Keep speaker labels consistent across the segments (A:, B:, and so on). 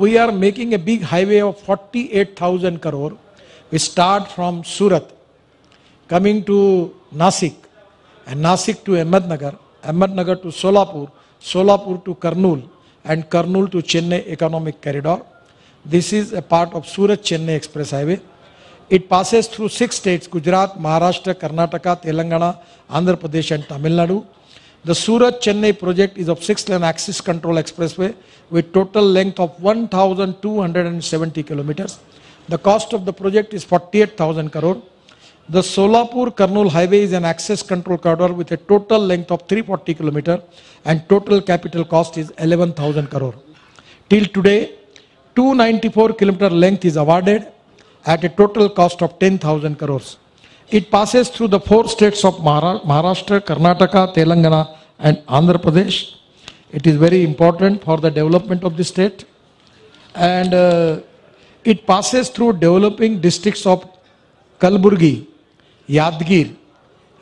A: We are making a big highway of 48,000 crore. We start from Surat, coming to Nasik, and Nasik to Ahmednagar, Ahmednagar to Solapur, Solapur to Karnool, and Karnool to Chennai Economic Corridor. This is a part of Surat Chennai Express Highway. It passes through six states Gujarat, Maharashtra, Karnataka, Telangana, Andhra Pradesh, and Tamil Nadu. The Surat Chennai project is of six lane access control expressway with total length of 1,270 kilometers. The cost of the project is 48,000 crore. The Solapur Kurnool highway is an access control corridor with a total length of 340 kilometer and total capital cost is 11,000 crore. Till today, 294 kilometer length is awarded at a total cost of 10,000 crores. It passes through the four states of Maharashtra, Karnataka, Telangana, and Andhra Pradesh. It is very important for the development of the state. And uh, it passes through developing districts of Kalburgi, Yadgir,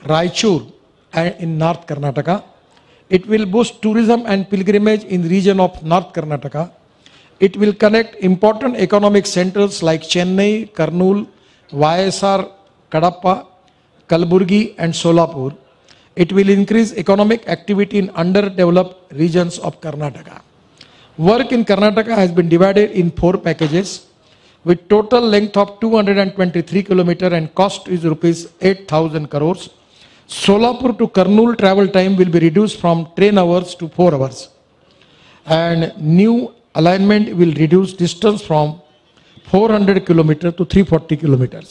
A: Raichur, and in North Karnataka. It will boost tourism and pilgrimage in the region of North Karnataka. It will connect important economic centers like Chennai, Kurnool, YSR, Kadapa, Kalburgi, and Solapur. It will increase economic activity in underdeveloped regions of Karnataka. Work in Karnataka has been divided in four packages with total length of 223 km and cost is rupees 8000 crores. Solapur to Kurnool travel time will be reduced from train hours to 4 hours and new alignment will reduce distance from 400 km to 340 kilometers.